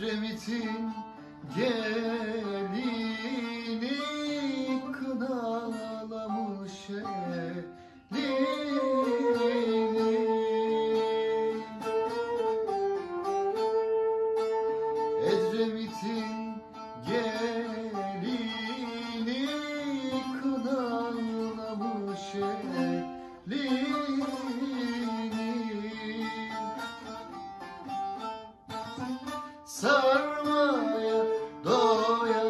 Edremit'in gelini Sarmaya doyamadım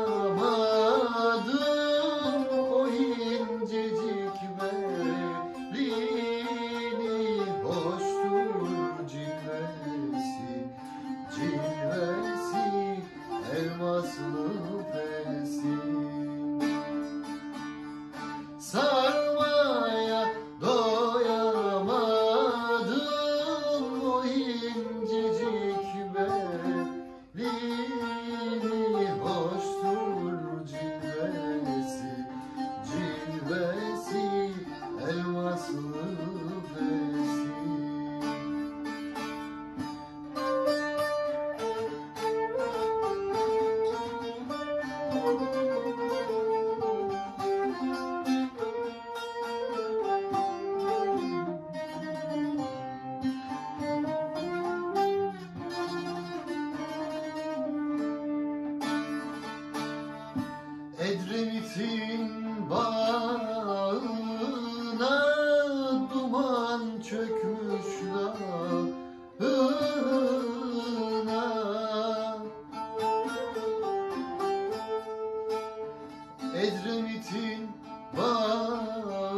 Edremit'in bağına duman çökmüş dağına Edremit'in bağına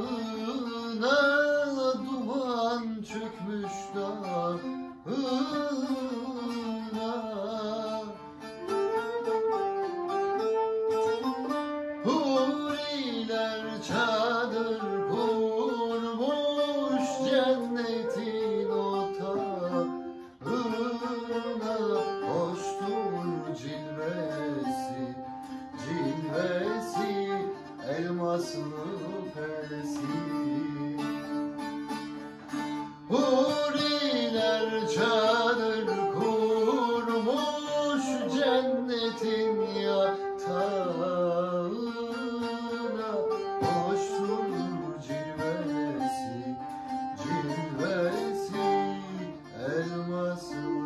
cilvesi Cilvesi elmaslı pesi. Huriler çadır kurmuş cennetin yatağına. Hoştur cilvesi, cilvesi elmaslı